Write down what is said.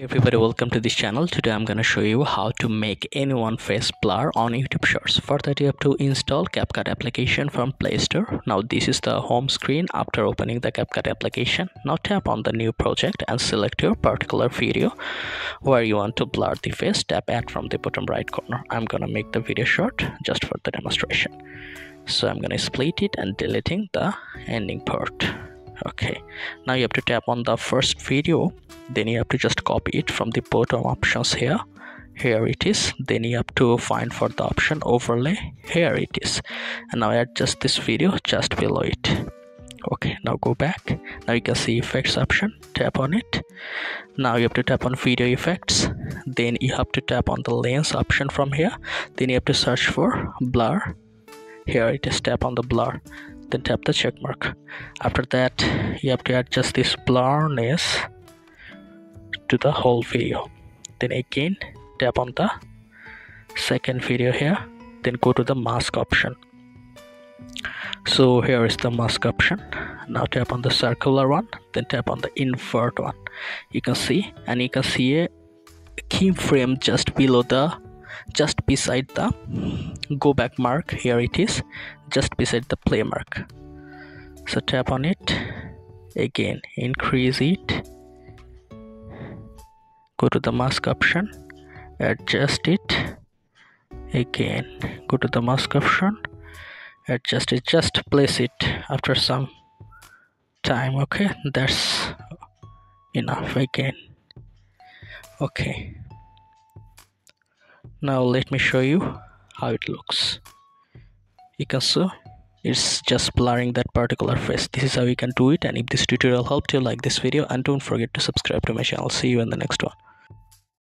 everybody welcome to this channel. Today i'm gonna show you how to make anyone face blur on youtube shorts. For that you have to install capcut application from play store. Now this is the home screen after opening the capcut application. Now tap on the new project and select your particular video where you want to blur the face. Tap add from the bottom right corner. I'm gonna make the video short just for the demonstration. So i'm gonna split it and deleting the ending part. Okay. Now you have to tap on the first video then you have to just copy it from the bottom options here. Here it is. Then you have to find for the option overlay. Here it is. And now adjust this video just below it. Okay now go back. Now you can see effects option. Tap on it. Now you have to tap on video effects. Then you have to tap on the lens option from here. Then you have to search for blur. Here it is. Tap on the blur. Then tap the check mark. After that you have to adjust this blurriness to the whole video. Then again tap on the second video here then go to the mask option. So here is the mask option. Now tap on the circular one then tap on the invert one. You can see and you can see a keyframe just below the just beside the go back mark. Here it is just beside the play mark. So tap on it. Again increase it go to the mask option adjust it again. Go to the mask option adjust it just place it after some time okay? That's enough again. Okay. Now let me show you how it looks. You can see it's just blurring that particular face. This is how you can do it and if this tutorial helped you like this video and don't forget to subscribe to my channel. See you in the next one